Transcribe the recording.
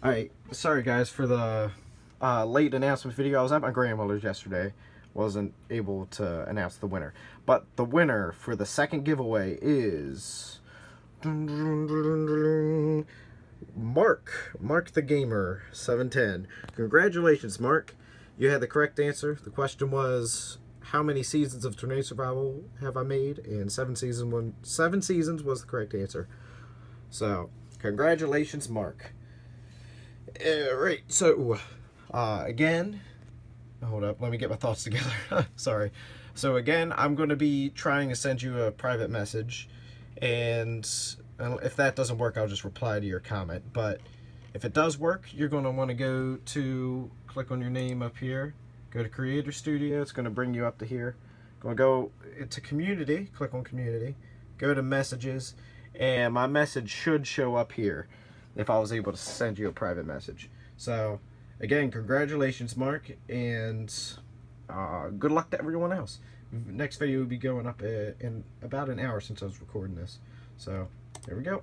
Alright, sorry guys for the uh, late announcement video. I was at my grandmother's yesterday. Wasn't able to announce the winner. But the winner for the second giveaway is... Mark. Mark the Gamer, 710. Congratulations, Mark. You had the correct answer. The question was, how many seasons of Tornado Survival have I made? And seven, season one, seven seasons was the correct answer. So, congratulations, Mark. Uh, right, so, uh, again, hold up, let me get my thoughts together. Sorry. So again, I'm going to be trying to send you a private message, and if that doesn't work, I'll just reply to your comment. But if it does work, you're going to want to go to, click on your name up here, go to Creator Studio, it's going to bring you up to here. Going to go to Community, click on Community, go to Messages, and my message should show up here if I was able to send you a private message. So, again, congratulations, Mark, and uh, good luck to everyone else. Next video will be going up uh, in about an hour since I was recording this. So, there we go.